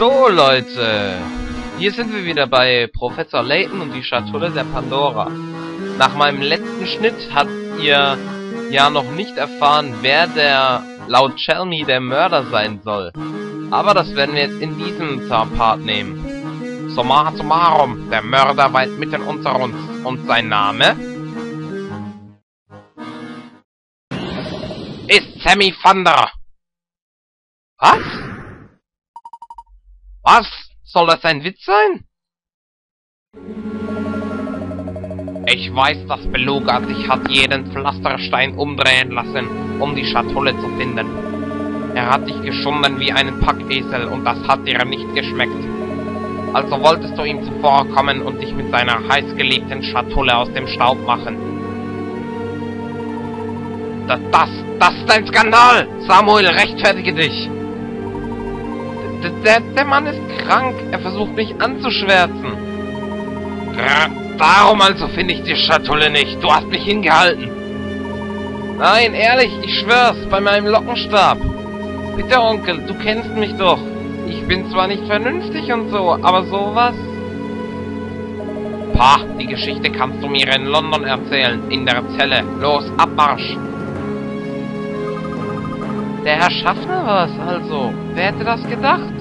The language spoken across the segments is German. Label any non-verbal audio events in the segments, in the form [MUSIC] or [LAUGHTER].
So, Leute. Hier sind wir wieder bei Professor Layton und die Schatulle der Pandora. Nach meinem letzten Schnitt habt ihr ja noch nicht erfahren, wer der laut Chelmy der Mörder sein soll. Aber das werden wir jetzt in diesem Part nehmen. Summa summarum, der Mörder weilt mitten unter uns. Und sein Name? Ist Sammy Thunder. Was? Was? Soll das ein Witz sein? Ich weiß, dass Beluga sich hat jeden Pflasterstein umdrehen lassen, um die Schatulle zu finden. Er hat dich geschunden wie einen Packesel und das hat dir nicht geschmeckt. Also wolltest du ihm zuvorkommen und dich mit seiner heißgeliebten Schatulle aus dem Staub machen. Das, das, das ist ein Skandal! Samuel, rechtfertige dich! Der, der, der Mann ist krank. Er versucht mich anzuschwärzen. Darum also finde ich die Schatulle nicht. Du hast mich hingehalten. Nein, ehrlich, ich schwör's, bei meinem Lockenstab. Bitte, Onkel, du kennst mich doch. Ich bin zwar nicht vernünftig und so, aber sowas... Pah, die Geschichte kannst du mir in London erzählen, in der Zelle. Los, Abmarsch! Der Herr Schaffner war es also. Wer hätte das gedacht?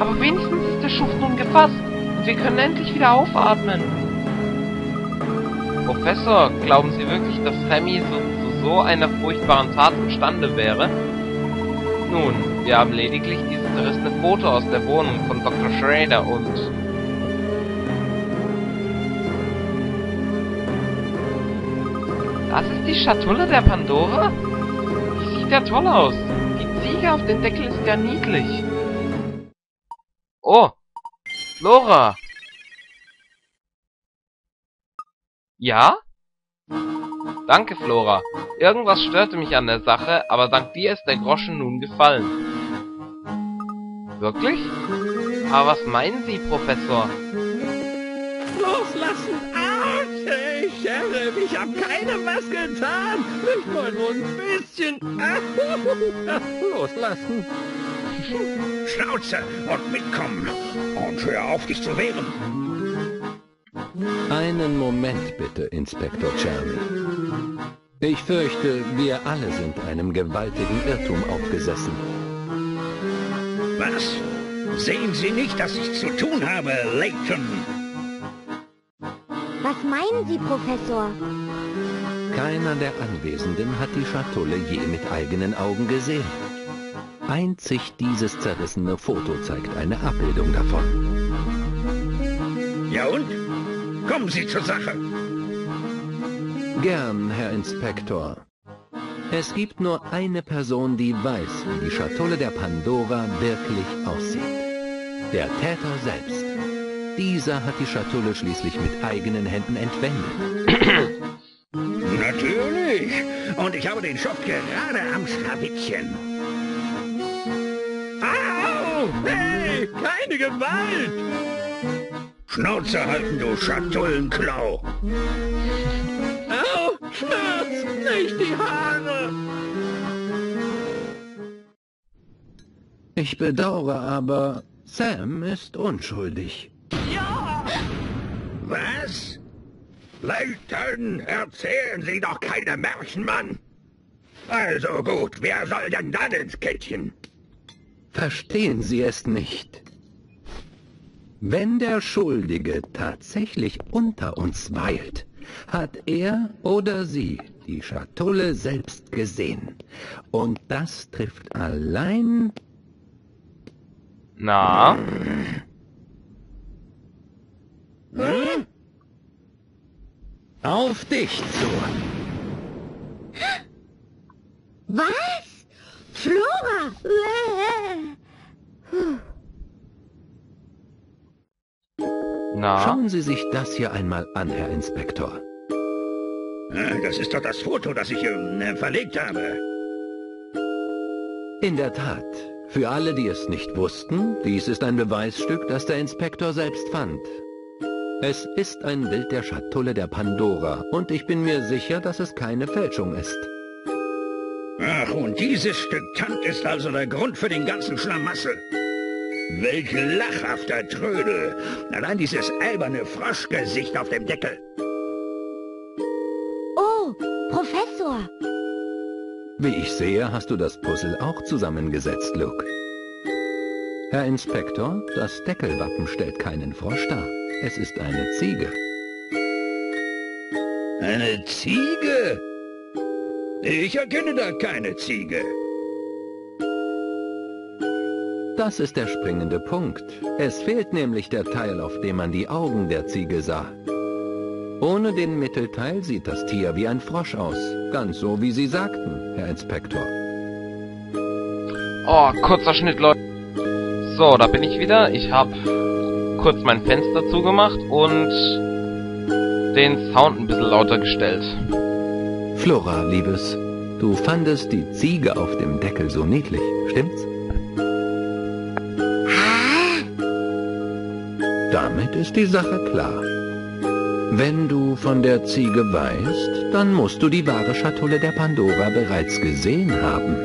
Aber wenigstens ist der Schuft nun gefasst und wir können endlich wieder aufatmen. Professor, glauben Sie wirklich, dass Sammy so, zu so einer furchtbaren Tat imstande wäre? Nun, wir haben lediglich dieses zerrissene Foto aus der Wohnung von Dr. Schrader und... Das ist die Schatulle der Pandora? sieht ja toll aus. Die Ziege auf dem Deckel ist ja niedlich. Oh, Flora. Ja? Danke, Flora. Irgendwas störte mich an der Sache, aber dank dir ist der Groschen nun gefallen. Wirklich? Aber was meinen Sie, Professor? Loslassen! Sheriff, ich hab keinem was getan. Ich wollte nur ein bisschen [LAUGHS] loslassen. Schnauze und mitkommen. Und hör auf, dich zu wehren. Einen Moment bitte, Inspektor Cherry. Ich fürchte, wir alle sind einem gewaltigen Irrtum aufgesessen. Was? Sehen Sie nicht, dass ich zu tun habe, Layton? Was meinen Sie, Professor? Keiner der Anwesenden hat die Schatulle je mit eigenen Augen gesehen. Einzig dieses zerrissene Foto zeigt eine Abbildung davon. Ja und? Kommen Sie zur Sache. Gern, Herr Inspektor. Es gibt nur eine Person, die weiß, wie die Schatulle der Pandora wirklich aussieht. Der Täter selbst. Dieser hat die Schatulle schließlich mit eigenen Händen entwendet. Natürlich. Und ich habe den Schuft gerade am Schlawittchen. Keine Gewalt! Schnauze halten, du Schatullenklau! Au! Schmerz! Nicht die Haare! Ich bedauere aber, Sam ist unschuldig. Ja! Was? Leighton, erzählen Sie doch keine Märchen, Mann! Also gut, wer soll denn dann ins Kettchen? Verstehen Sie es nicht? Wenn der Schuldige tatsächlich unter uns weilt, hat er oder sie die Schatulle selbst gesehen. Und das trifft allein... Na? Hm? Auf dich zu. Was? Flora? Na? Schauen Sie sich das hier einmal an, Herr Inspektor. Das ist doch das Foto, das ich äh, verlegt habe. In der Tat. Für alle, die es nicht wussten, dies ist ein Beweisstück, das der Inspektor selbst fand. Es ist ein Bild der Schatulle der Pandora und ich bin mir sicher, dass es keine Fälschung ist. Ach, und dieses Stück Tand ist also der Grund für den ganzen Schlamassel. Welch lachhafter Trödel. Allein dieses alberne Froschgesicht auf dem Deckel. Oh, Professor. Wie ich sehe, hast du das Puzzle auch zusammengesetzt, Luke. Herr Inspektor, das Deckelwappen stellt keinen Frosch dar. Es ist eine Ziege. Eine Ziege? Ich erkenne da keine Ziege. Das ist der springende Punkt. Es fehlt nämlich der Teil, auf dem man die Augen der Ziege sah. Ohne den Mittelteil sieht das Tier wie ein Frosch aus. Ganz so, wie Sie sagten, Herr Inspektor. Oh, kurzer Schnitt, Leute. So, da bin ich wieder. Ich habe kurz mein Fenster zugemacht und den Sound ein bisschen lauter gestellt. Flora, Liebes, du fandest die Ziege auf dem Deckel so niedlich, stimmt's? Damit ist die Sache klar. Wenn du von der Ziege weißt, dann musst du die wahre Schatulle der Pandora bereits gesehen haben.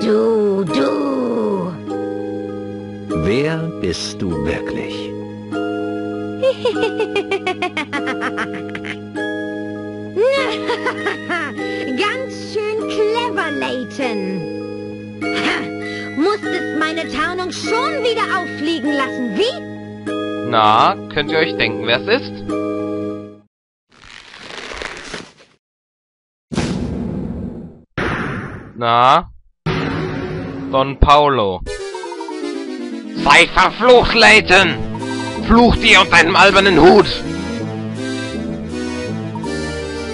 Du, du. Wer bist du wirklich? [LAUGHS] Ganz schön clever, Layton. Ha, [LAUGHS] Musstest meine Tarnung schon wieder auffliegen lassen, wie? Na, könnt ihr euch denken, wer es ist? Na? Don Paulo. Sei verflucht, Layton! Fluch dir und deinem albernen Hut!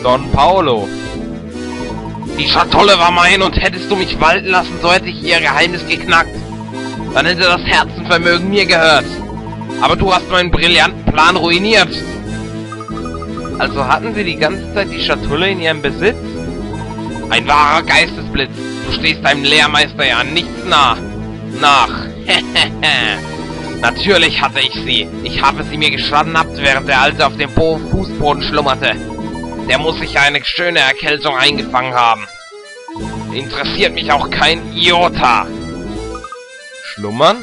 Don Paulo. Die Schatulle war mein und hättest du mich walten lassen, so hätte ich ihr Geheimnis geknackt. Dann hätte das Herzenvermögen mir gehört. Aber du hast meinen brillanten Plan ruiniert. Also hatten sie die ganze Zeit die Schatulle in ihrem Besitz? Ein wahrer Geistesblitz. Du stehst deinem Lehrmeister ja nichts nah. Nach. [LAUGHS] Natürlich hatte ich sie. Ich habe sie mir geschnappt, während der Alte auf dem Bo Fußboden schlummerte. Der muss sich eine schöne Erkältung eingefangen haben. Interessiert mich auch kein Iota. Schlummern?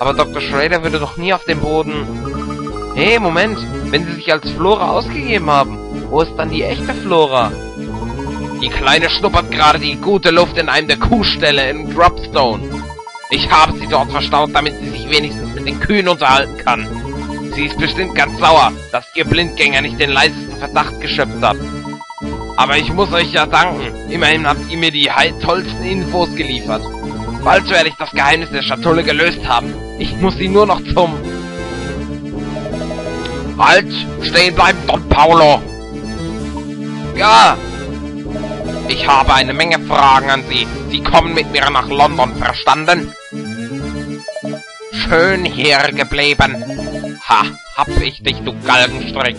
Aber Dr. Schrader würde doch nie auf dem Boden... Hey, Moment. Wenn sie sich als Flora ausgegeben haben, wo ist dann die echte Flora? Die Kleine schnuppert gerade die gute Luft in einem der Kuhställe in Dropstone. Ich habe sie dort verstaut, damit sie sich wenigstens mit den Kühen unterhalten kann. Sie ist bestimmt ganz sauer, dass ihr Blindgänger nicht den leisesten Verdacht geschöpft habt. Aber ich muss euch ja danken. Immerhin habt ihr mir die tollsten Infos geliefert. Bald werde ich das Geheimnis der Schatulle gelöst haben. Ich muss sie nur noch zum... Halt! Stehen bleiben, Don Paulo! Ja! Ich habe eine Menge Fragen an Sie. Sie kommen mit mir nach London, verstanden? Schön hier geblieben. Ha, hab ich dich, du Galgenstrick.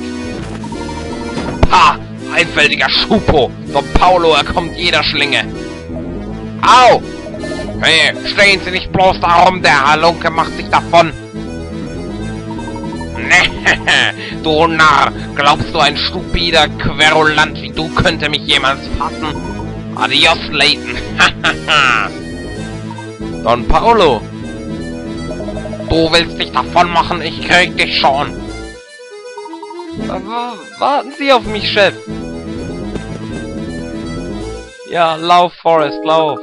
Ha, einfältiger Schupo. Don Paulo, er kommt jeder Schlinge. Au! Hey, stehen Sie nicht bloß darum, der Halunke macht sich davon. Ne, [LAUGHS] du Narr, glaubst du, ein stupider Querulant wie du könnte mich jemals fassen? Adios, Layton. [LAUGHS] Don Paulo. Du willst dich davon machen, ich krieg dich schon. Warten Sie auf mich, Chef. Ja, lauf, Forrest, lauf.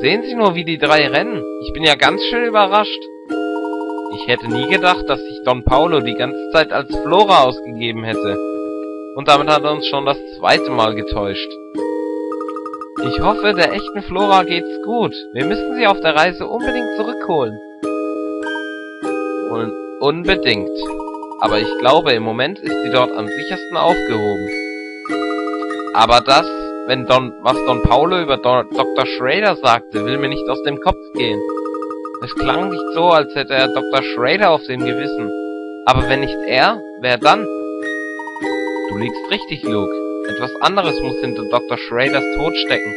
Sehen Sie nur, wie die drei rennen. Ich bin ja ganz schön überrascht. Ich hätte nie gedacht, dass sich Don Paulo die ganze Zeit als Flora ausgegeben hätte. Und damit hat er uns schon das zweite Mal getäuscht. Ich hoffe, der echten Flora geht's gut. Wir müssen sie auf der Reise unbedingt zurückholen. Und unbedingt. Aber ich glaube, im Moment ist sie dort am sichersten aufgehoben. Aber das, wenn Don, was Don Paulo über Don, Dr. Schrader sagte, will mir nicht aus dem Kopf gehen. Es klang nicht so, als hätte er Dr. Schrader auf dem Gewissen. Aber wenn nicht er, wer dann? Du liegst richtig, Luke. Etwas anderes muss hinter Dr. Schraders Tod stecken.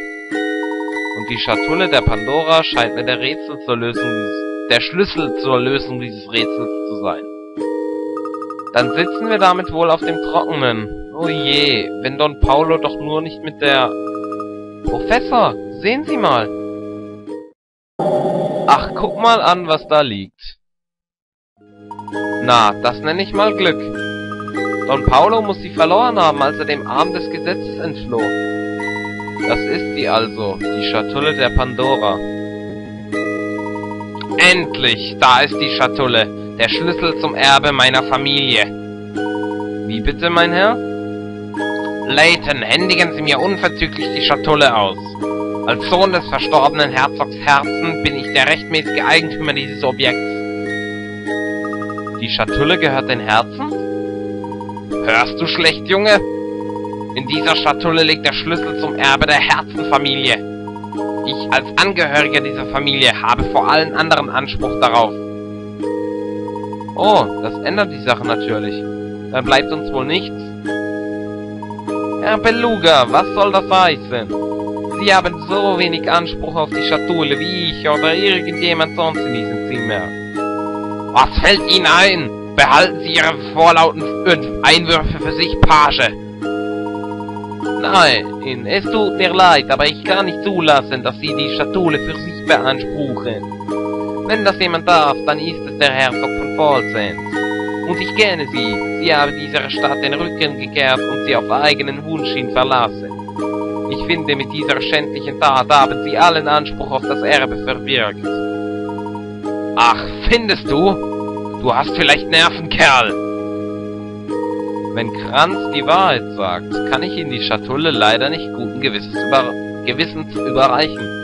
Und die Schatulle der Pandora scheint mir der Rätsel zur Lösung dieses, der Schlüssel zur Lösung dieses Rätsels zu sein. Dann sitzen wir damit wohl auf dem Trockenen. Oh je, wenn Don Paulo doch nur nicht mit der... Professor, sehen Sie mal! Ach, guck mal an, was da liegt. Na, das nenne ich mal Glück. Don Paulo muss sie verloren haben, als er dem Arm des Gesetzes entfloh. Das ist sie also, die Schatulle der Pandora. Endlich, da ist die Schatulle, der Schlüssel zum Erbe meiner Familie. Wie bitte, mein Herr? Leighton, händigen Sie mir unverzüglich die Schatulle aus. Als Sohn des verstorbenen Herzogs Herzen bin ich der rechtmäßige Eigentümer dieses Objekts. Die Schatulle gehört den Herzen? Hörst du schlecht, Junge? In dieser Schatulle liegt der Schlüssel zum Erbe der Herzenfamilie. Ich als Angehöriger dieser Familie habe vor allen anderen Anspruch darauf. Oh, das ändert die Sache natürlich. Dann bleibt uns wohl nichts. Herr Beluga, was soll das heißen? Sie haben so wenig Anspruch auf die Schatulle wie ich oder irgendjemand sonst in diesem Zimmer. Was fällt Ihnen ein? Behalten Sie Ihre vorlauten Einwürfe für sich, Page. Nein, es tut mir leid, aber ich kann nicht zulassen, dass Sie die Schatulle für sich beanspruchen. Wenn das jemand darf, dann ist es der Herzog von Falsend. Und ich kenne Sie. Sie haben dieser Stadt den Rücken gekehrt und sie auf eigenen Wunsch hin verlassen. Ich finde, mit dieser schändlichen Tat haben Sie allen Anspruch auf das Erbe verwirkt. Ach, findest du? Du hast vielleicht Nerven, Kerl. Wenn Kranz die Wahrheit sagt, kann ich Ihnen die Schatulle leider nicht guten Gewissens, über Gewissens überreichen.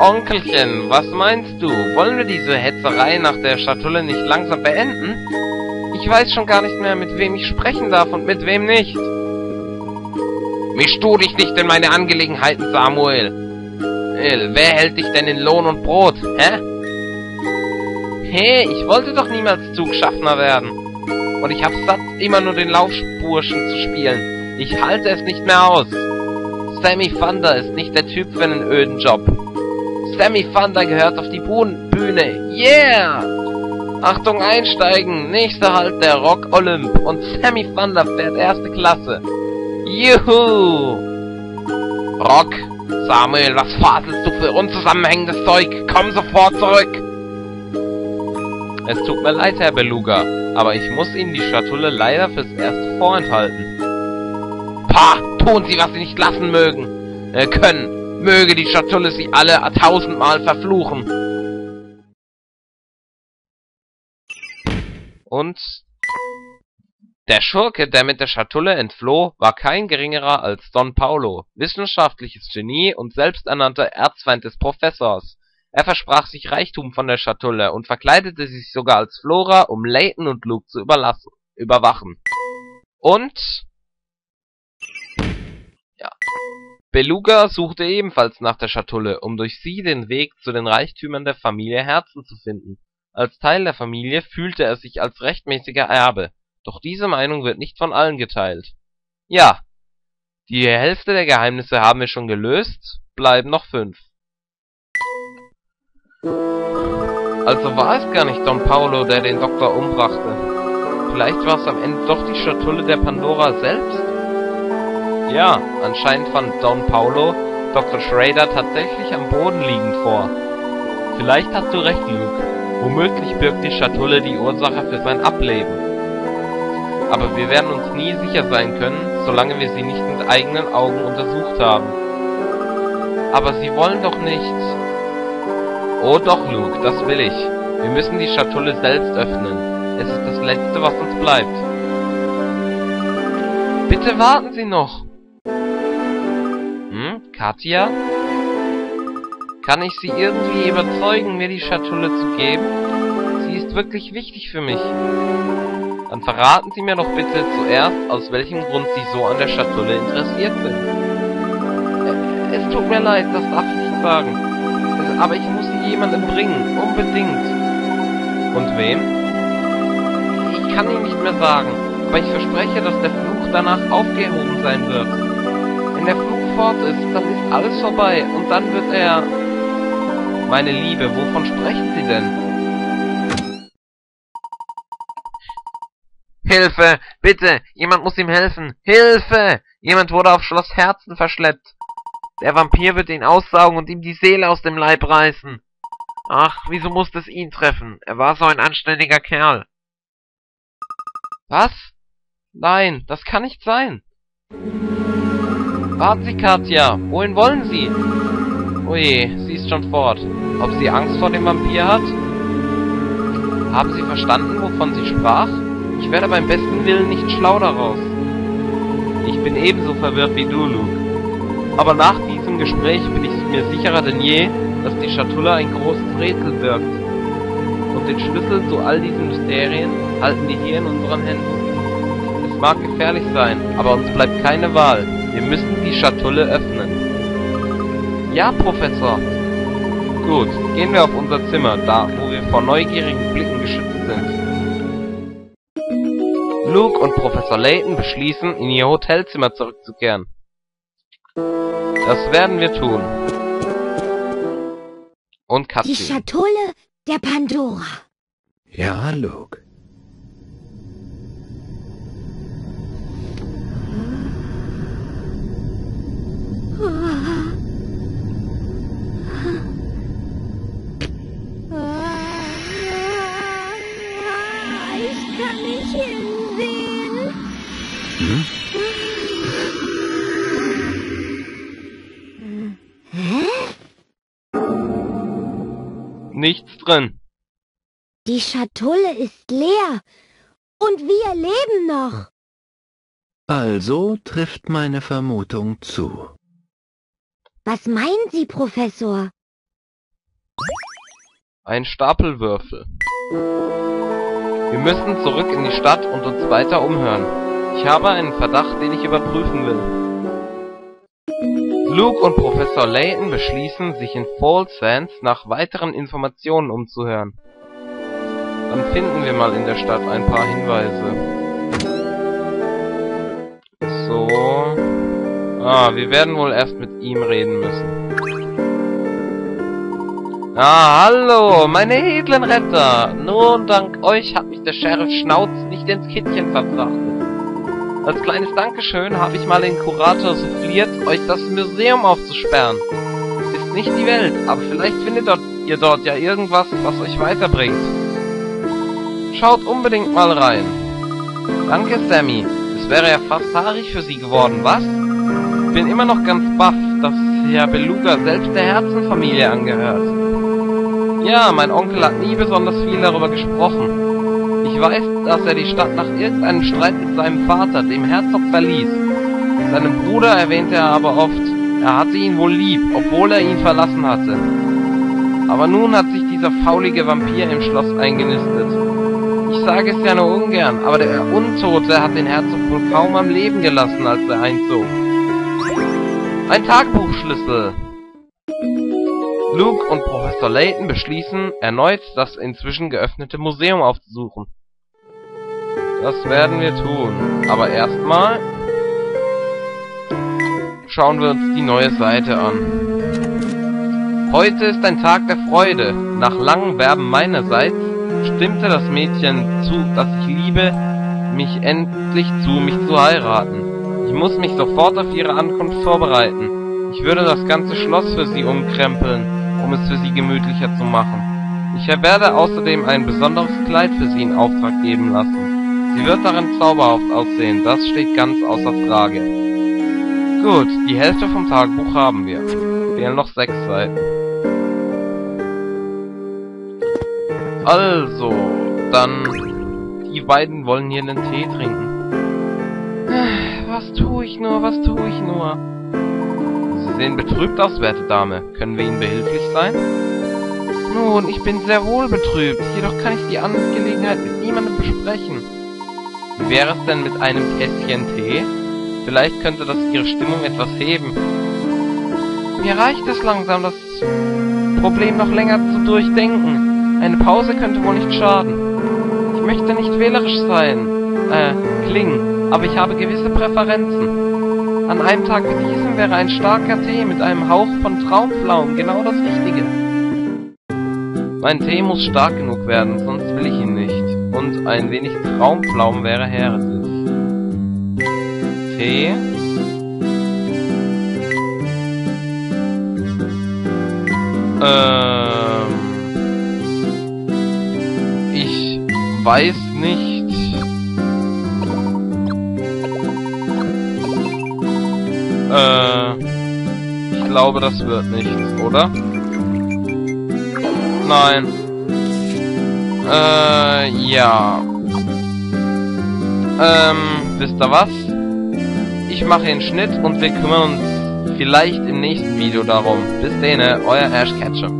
Onkelchen, was meinst du? Wollen wir diese Hetzerei nach der Schatulle nicht langsam beenden? Ich weiß schon gar nicht mehr, mit wem ich sprechen darf und mit wem nicht. Misch du dich nicht in meine Angelegenheiten, Samuel. Wer hält dich denn in Lohn und Brot, hä? Hey, ich wollte doch niemals Zugschaffner werden. Und ich hab satt, immer nur den Laufspurschen zu spielen. Ich halte es nicht mehr aus. Sammy Thunder ist nicht der Typ für einen öden Job. Sammy Thunder gehört auf die Bühne. Yeah! Achtung, einsteigen! Nächster Halt der Rock Olymp. Und Sammy Thunder fährt erste Klasse. Juhu! Rock, Samuel, was faselst du für unzusammenhängendes Zeug? Komm sofort zurück! Es tut mir leid, Herr Beluga, aber ich muss Ihnen die Schatulle leider fürs Erste vorenthalten. Pah! Tun Sie, was Sie nicht lassen mögen! Äh, können! Möge die Schatulle Sie alle tausendmal verfluchen! Und... Der Schurke, der mit der Schatulle entfloh, war kein geringerer als Don Paulo, wissenschaftliches Genie und selbsternannter Erzfeind des Professors. Er versprach sich Reichtum von der Schatulle und verkleidete sich sogar als Flora, um Layton und Luke zu überwachen. Und... Ja. Beluga suchte ebenfalls nach der Schatulle, um durch sie den Weg zu den Reichtümern der Familie Herzen zu finden. Als Teil der Familie fühlte er sich als rechtmäßiger Erbe, doch diese Meinung wird nicht von allen geteilt. Ja, die Hälfte der Geheimnisse haben wir schon gelöst, bleiben noch fünf. Also war es gar nicht Don Paolo, der den Doktor umbrachte. Vielleicht war es am Ende doch die Schatulle der Pandora selbst? Ja, anscheinend fand Don Paolo Dr. Schrader tatsächlich am Boden liegend vor. Vielleicht hast du recht, Luke. Womöglich birgt die Schatulle die Ursache für sein Ableben. Aber wir werden uns nie sicher sein können, solange wir sie nicht mit eigenen Augen untersucht haben. Aber sie wollen doch nicht... Oh doch, Luke, das will ich. Wir müssen die Schatulle selbst öffnen. Es ist das Letzte, was uns bleibt. Bitte warten Sie noch. Katja? Kann ich Sie irgendwie überzeugen, mir die Schatulle zu geben? Sie ist wirklich wichtig für mich. Dann verraten Sie mir doch bitte zuerst, aus welchem Grund Sie so an der Schatulle interessiert sind. Äh, es tut mir leid, das darf ich nicht sagen aber ich muss jemanden bringen. Unbedingt. Und wem? Ich kann ihn nicht mehr sagen, aber ich verspreche, dass der Fluch danach aufgehoben sein wird. Wenn der Fluch fort ist, dann ist alles vorbei und dann wird er... Meine Liebe, wovon sprechen Sie denn? Hilfe! Bitte! Jemand muss ihm helfen! Hilfe! Jemand wurde auf Schloss Herzen verschleppt. Der Vampir wird ihn aussaugen und ihm die Seele aus dem Leib reißen. Ach, wieso musste es ihn treffen? Er war so ein anständiger Kerl. Was? Nein, das kann nicht sein. Warten Sie, Katja. Wohin wollen Sie? Oje, sie ist schon fort. Ob sie Angst vor dem Vampir hat? Haben Sie verstanden, wovon sie sprach? Ich werde beim besten Willen nicht schlau daraus. Ich bin ebenso verwirrt wie du, Luke. Aber nach diesem Gespräch bin ich mir sicherer denn je, dass die Schatulle ein großes Rätsel birgt. Und den Schlüssel zu all diesen Mysterien halten wir hier in unseren Händen. Es mag gefährlich sein, aber uns bleibt keine Wahl. Wir müssen die Schatulle öffnen. Ja, Professor. Gut, gehen wir auf unser Zimmer, da wo wir vor neugierigen Blicken geschützt sind. Luke und Professor Layton beschließen, in ihr Hotelzimmer zurückzukehren. Das werden wir tun. Und Die Cutscene. Schatulle der Pandora. Ja, Luke. Nichts drin. Die Schatulle ist leer. Und wir leben noch. Also trifft meine Vermutung zu. Was meinen Sie, Professor? Ein Stapelwürfel. Wir müssen zurück in die Stadt und uns weiter umhören. Ich habe einen Verdacht, den ich überprüfen will. Luke und Professor Layton beschließen, sich in Fall Sands nach weiteren Informationen umzuhören. Dann finden wir mal in der Stadt ein paar Hinweise. So. Ah, wir werden wohl erst mit ihm reden müssen. Ah, hallo, meine edlen Retter. Nur dank euch hat mich der Sheriff Schnauz nicht ins Kittchen verfrachtet. Als kleines Dankeschön habe ich mal den Kurator souffliert, euch das Museum aufzusperren. Ist nicht die Welt, aber vielleicht findet ihr dort ja irgendwas, was euch weiterbringt. Schaut unbedingt mal rein. Danke, Sammy. Es wäre ja fast haarig für sie geworden, was? Bin immer noch ganz baff, dass Herr Beluga selbst der Herzenfamilie angehört. Ja, mein Onkel hat nie besonders viel darüber gesprochen. Ich weiß, dass er die Stadt nach irgendeinem Streit mit seinem Vater, dem Herzog, verließ. Seinem Bruder erwähnte er aber oft, er hatte ihn wohl lieb, obwohl er ihn verlassen hatte. Aber nun hat sich dieser faulige Vampir im Schloss eingenistet. Ich sage es ja nur ungern, aber der Untote hat den Herzog wohl kaum am Leben gelassen, als er einzog. Ein Tagebuchschlüssel. Luke und Professor Layton beschließen, erneut das inzwischen geöffnete Museum aufzusuchen. Das werden wir tun. Aber erstmal schauen wir uns die neue Seite an. Heute ist ein Tag der Freude. Nach langem Werben meinerseits stimmte das Mädchen zu, das ich liebe, mich endlich zu, mich zu heiraten. Ich muss mich sofort auf ihre Ankunft vorbereiten. Ich würde das ganze Schloss für sie umkrempeln, um es für sie gemütlicher zu machen. Ich werde außerdem ein besonderes Kleid für sie in Auftrag geben lassen. Sie wird darin zauberhaft aussehen, das steht ganz außer Frage. Gut, die Hälfte vom Tagebuch haben wir. Fehlen noch sechs Seiten. Also, dann... Die beiden wollen hier einen Tee trinken. Was tue ich nur, was tue ich nur? Sehen betrübt aus, werte Dame. Können wir Ihnen behilflich sein? Nun, ich bin sehr wohl betrübt, jedoch kann ich die Angelegenheit mit niemandem besprechen. Wie wäre es denn mit einem Tässchen Tee? Vielleicht könnte das Ihre Stimmung etwas heben. Mir reicht es langsam, das Problem noch länger zu durchdenken. Eine Pause könnte wohl nicht schaden. Ich möchte nicht wählerisch sein, äh, klingen, aber ich habe gewisse Präferenzen. An einem Tag wie diesem wäre ein starker Tee mit einem Hauch von Traumpflaumen genau das Richtige. Mein Tee muss stark genug werden, sonst will ich ihn nicht. Und ein wenig Traumpflaumen wäre herrlich. Tee. Ähm, ich weiß nicht. Äh, ich glaube, das wird nichts, oder? Nein. Äh, ja. Ähm, wisst ihr was? Ich mache den Schnitt und wir kümmern uns vielleicht im nächsten Video darum. Bis denne, euer Ash Ketchum.